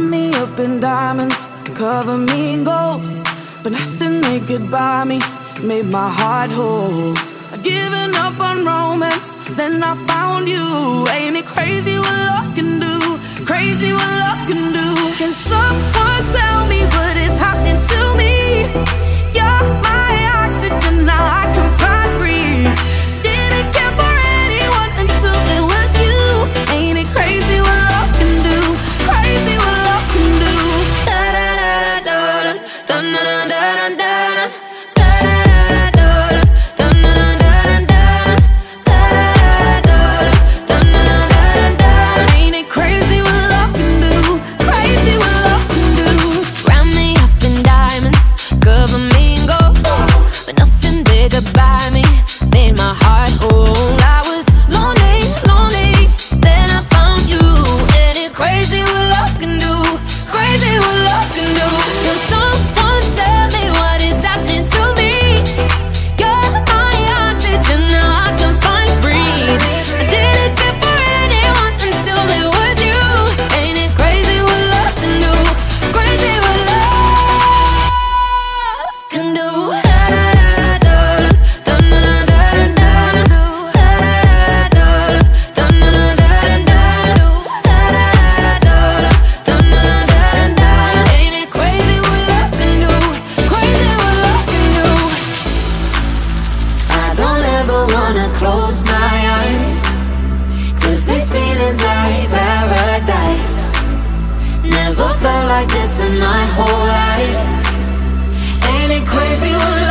Wrap me up in diamonds, cover me in gold. But nothing they could buy me made my heart whole. I'd given up on romance, then I found you. Ain't it crazy what love never wanna close my eyes. Cause this feeling's like paradise. Never felt like this in my whole life. Ain't it crazy what